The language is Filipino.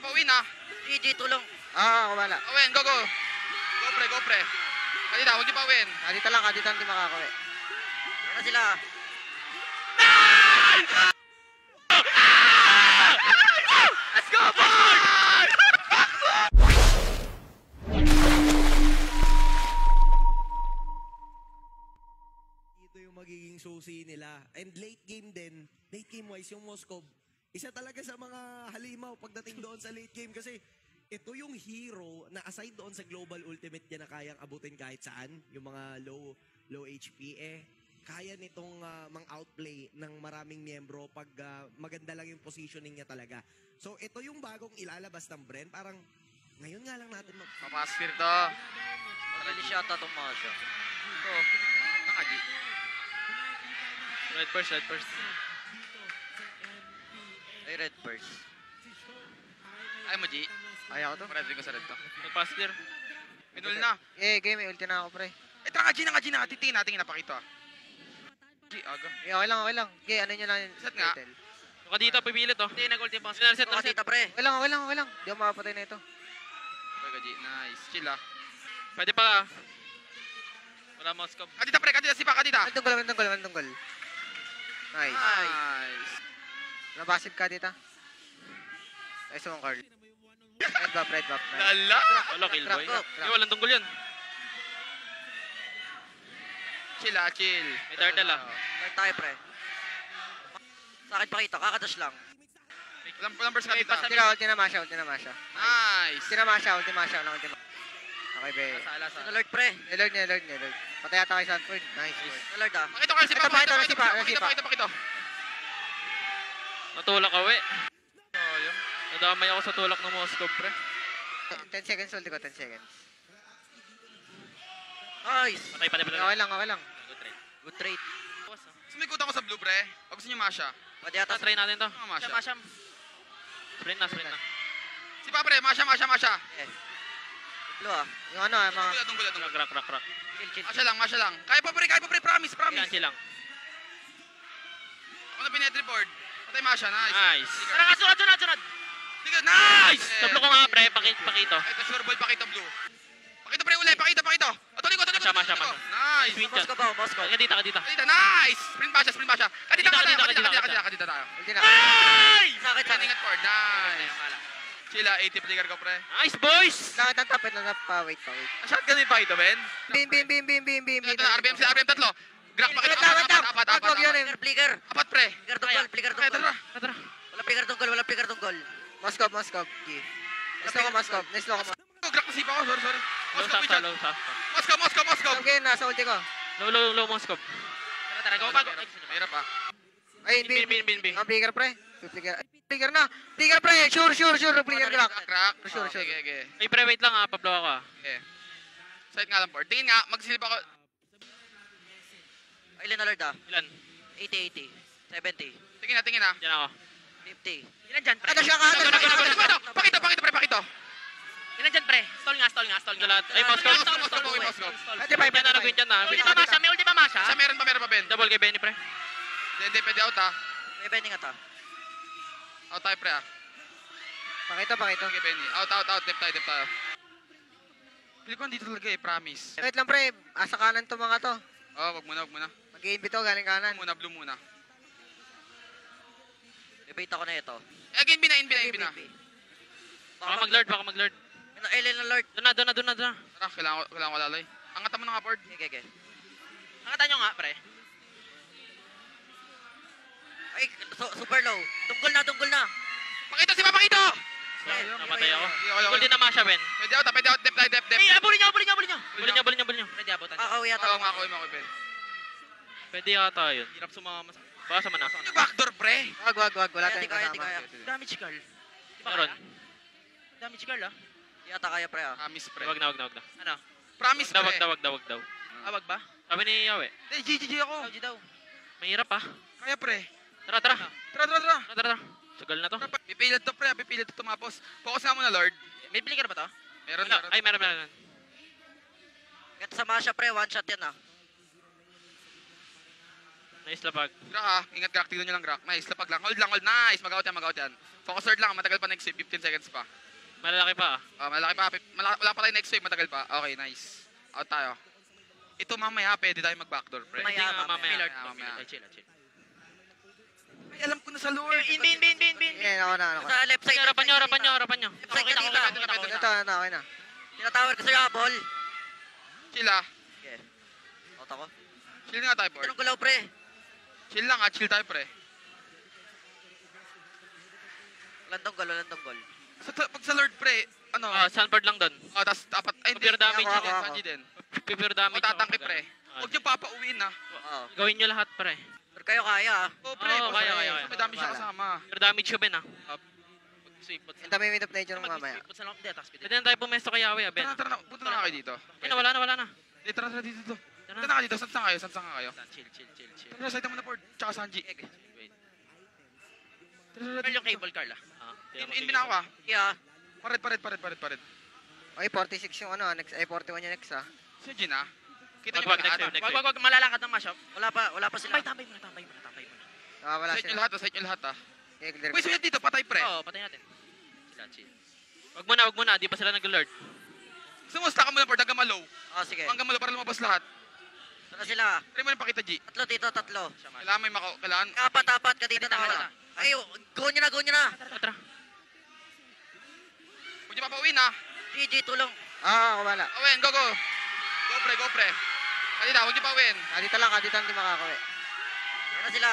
papauwi na. GG, tulong. Ah, ako wala. Awin, go, go. Go, pre, go, pre. Kadita, huwag niyo pa awin. Kadita lang, kadita hindi makakawi. Ano sila? Let's go, boy! Ito yung magiging susi nila. And late game din, late game wise, yung Moscow, isa talaga sa mga halimaw pagdating doon sa late game kasi ito yung hero na aside doon sa global ultimate niya na kayang abutin kahit saan, yung mga low low HP eh kaya nitong ah, mang outplay ng maraming miyembro pag ah, maganda lang yung positioning niya talaga. So ito yung bagong ilalabas ng Bren, parang ngayon nga lang natin mag Papaskir to. Magalis yata itong mga siya. Ito. Nakagi. Red first, red first. Ay, red first. Ay mo, G. Ayaw ko to. Paresin ko sa red to. Nag-pass clear. Minul na. Eh, game, may ulti na ako, pre. Eh, tara, G na nga, G na nga. Titingin natin, napakita. G, aga. Eh, okay lang, okay lang. Okay, ano nyo lang yung Set nga. Naka dito, pipilit oh. Hindi, nag-ulti pa. Sinarset, narset. tita, pre? Okay lang, okay lang, okay lang. Hindi ako makapatay na ito. Okay, G. Nice. Chill, ah. Pwede pa. Wala mouse cam. Kadita, pre, kadita, sipa, kadita. Ano tunggol, ano tunggol, tunggol. Nice. Nice. Nabasib ka dito. Nice mong card. Red buff, red buff. Nice. Lala. Wala, kill boy. Crack, crack. Hindi, walang tunggol yan. Chill, ah, chill. May turtle, ah. Start tayo, pre. Sa akin pakita, kakadash lang. Walang, burst kadita. Ulti na, ulti na masya, ulti na masya. Nice. Ulti na masya, ulti masya, walang ulti masya. Okay, be. Alert, pre. Nilord niya, nilord. Patay ata kay Sanford. Nice, boy. Alert, ah. Pakita ko, sipa, Ito, pakita, pakita, pakita, pakita. Natulak awe. Oh, yun. Nadamay ako sa tulak ng Moscow, pre. 10 seconds, ulti ko, 10 seconds. Nice. Patay, patay, patay. Okay lang, okay lang. Good trade. Good trade. Sumikot ako sa blue, pre. O gusto niyo masya? Pwede yata. Try natin to. Ano masya? Masyam. Sprint na, sprint na. Sipa, pre. Masya, masya, masya. Blue, ah. Yung ano, ah, mga... Tunggol, tunggol, tunggol. Crack, crack, crack. Chill, chill. Masya lang, masya lang. Kaya pa, pre, kaya pa, pre. Promise, promise. Chill lang. Ako na pinetriport. Patay masya, nice. Nice. Tara ka, sunod, sunod, sunod. Sige, nice! Tablo ko nga, pre. Pakit, pakito. Ito, sure ball, pakita blue. Pakita, pre, uli. Pakita, pakita. O, tuloy ko, tuloy ko. Masya, masya, tuloy ko. masya. Nice. Swing Moscow ba? Moscow. Ka dito, ka dito. Kadita, nice! Sprint masya, sprint masya. Kadita, Kadita, kadita, kadita, kadita, kadita, kadita. kadita tayo. Nice! Sa akin, sa akin. Ingat forward, nice. Chila, 80 flicker ko, pre. Nice, boys! Nakit ang tapit na pa, wait pa, wait. Shotgun yung pakita, Ben. Bim, bim, bim, bim, bim, bim. Ito na, RBM sila, RBM tatlo. Grab, pakita, Wait lang, apat, wait lang. apat, apat, yun apat. eh. Flicker. Apat, pre. Flicker tungkol, flicker tara. Tara. Wala flicker tungkol, wala flicker tungkol. Moskov, Moskov. G. Nice ko, Moskov. Nice ko, Moskov. Oh, grab na sipa ko, sorry, sorry. Sa, Richard. Moscow, Moscow, Moscow. Okay, nasa ulti ko. Low, low, low, Moscow. Tara, tara, go back. Mahirap ah. Ay, Bin, bin, bin, bin. Ang flicker, pre. Flicker. Flicker na. Flicker, pre. Sure, sure, sure. Flicker Crack, crack. crack. Sure, sure. Okay, okay. Ay, pre, wait lang ah. Pablo ako ah. Okay. Side nga lang, board. Tingin nga, magsilip ako. Ilan alert, ah? Ilan? 80, 80. 70. Tingin na, tingin na. Diyan ako. 50. Ilan dyan, pre? Kada siya, kada Ito, siya, ito, ito, kada ito, siya. ito. Pakito, pakito, pre, pakito. Ilan dyan, pre? Stall nga, stall nga, stall lahat. Ay, Moscow. Moscow, Moscow, Moscow, Moscow. Pwede pa, pwede na, pa. dyan na. May Win ulti na. masya? May ulti ba masya? Sa meron pa, meron pa, Ben. Double kay Benny, pre. Hindi, hindi, pwede out ah. May bending ata. Out tayo, pre ah. Pakito, pakito. Okay, Benny. Out, out, out. Dip tayo, dip tayo. Pili ko dito talaga eh, promise. Wait lang, pre. Asa kanan to mga to. Oh, wag muna, wag muna. Mag-i-invite ako galing kanan. Muna, blue muna. Debate ako na ito. Eh, again, bina, in, bina, in, bina. Baka mag-lord, baka mag-lord. Ilan alert? Doon na, doon na, doon na, doon na. Tara, kailangan, ko- kailangan ko lalay. Angatan mo na nga, board. Okay, okay. Nakata nyo nga, pre. Ay, su- super low. Tungkol na, tungkol na. Pakito, si Papakito! Napatay ako. Okay. din naman siya, Ben. Pwede out, pwede out. Dip tayo, dip, dip. Ay, abulin niyo, abulin niyo, abulin niyo. Bulin niyo, bulin niyo, bulin niyo. Pwede abutan Kakawi yata. Oo, nga ako, Ben. Pwede yata yun. Hirap sumama. Baka sama na. Ano backdoor, pre? Wag, wag, wag. Wala Kaya, tayong di kaya, di kasama. kaya. Damage girl. Meron. Damage girl, ah. Di yata kaya, pre, ah. Promise, pre. Wag na, wag na, wag na. Ano? Promise, pre. wag daw, wag daw, wag daw. Ah, wag ba? Sabi ni Yawe. Eh, GGG ako. daw. Mahirap ah. Kaya, pre. Tara, tara. Tara, tara, tara. Tara, tara. Sugal na to. Pipilit to, pre. Pipilit to tumapos. Focus nga muna, Lord. May flicker ba to? Meron, Wala. meron. Ay, meron, meron. Kahit sa masya, pre, one shot yan, ah. Nice lapag. Grak ah. Ingat grak. Tignan nyo lang grak. Nice. Lapag lang. Hold lang. Hold. Nice. Mag-out yan. Mag-out yan. Focus third lang. Matagal pa next wave. 15 seconds pa. Malalaki pa ah. Ah, malaki pa. Malaki, wala pa tayo next wave. Matagal pa. Okay, nice. Out tayo. Ito mamaya, pwede tayo mag-backdoor, pre. Nga, mamaya. Millard. Mamaya, mamaya. Millard, chill, chill. Ay, alam ko na sa lure. In, bin, bin, bin, bin. Yan, ako na, ako na. Sa left side. Harapan nyo, harapan nyo, harapan nyo. Left side ka dito. Ito, ito, okay na. Tinatawar ko sa'yo, ball. Chill ah. Sige. Out ako. Chill nga tayo, board. Anong gulaw, pre? Chill lang ah. Chill tayo, pre. Landong gol, landong gol. Sa, pag sa lord, pre, ano? Ah, sunboard lang doon. Oh, tas dapat, ay, hindi. Pure damage Ako, ako, ako, ako. Sanji din. Pure damage. Matatangke, ako. pre. Ah, Huwag niyo papauwiin ah. Oo. Gawin nyo lahat, pre. Pero kayo kaya, ah. Oh, pre. Oo, kaya, kaya, kaya. May dami siya kasama. Pure damage yun, Ben ah. Yung dami minute of nature ng mamaya. Pwede na tayo pumesto kay Yawi ah, Ben. Tara, tara na. Punta na kayo dito. Ayun na, wala na, wala na. Eh, tara, tara dito. Tara na. kayo dito. Saan saan kayo? Saan saan kayo? Chill, chill, chill, chill. Tara, side mo na, board. Tsaka Sanji. Wait. Carl yung cable, Carl, ah. Ah, In, ako in binawa. Yeah. Pared, pared, pared, pared, pared. Okay, 46 yung ano, next, ay 41 yung next ah. Si Jin ah. Kita niyo ba next wave, next Wag, wag, wag, malalakad ng mashup. Wala pa, wala pa sila. Tambay, tambay muna, tambay muna, tambay muna. Ah, wala Side niyo sila. lahat ah. Side niyo lahat ah. Okay, clear. Wait, sulit dito. Patay, pre. Oo, patay natin. Chill, chill. Wag muna, wag muna. Di pa sila nag-alert. Gusto mo, stack mo na, board. Hanggang malaw. Oh, sige. Hanggang malaw para lumabas lahat. Tara sila. Try mo na pakita, G. Tatlo dito, tatlo. Kailangan may makaw... Kailangan... Apat, apat ka dito Tara, na. Ay, go nyo na, go nyo na. Tara, tara. Huwag niyo papauwiin ah. GG, tulong. Ah, ako wala. Awin, go, go. Go, pre, go, pre. Kanina, huwag niyo pauwiin. Dito lang, ah, dito lang di makakawi. Yan na sila.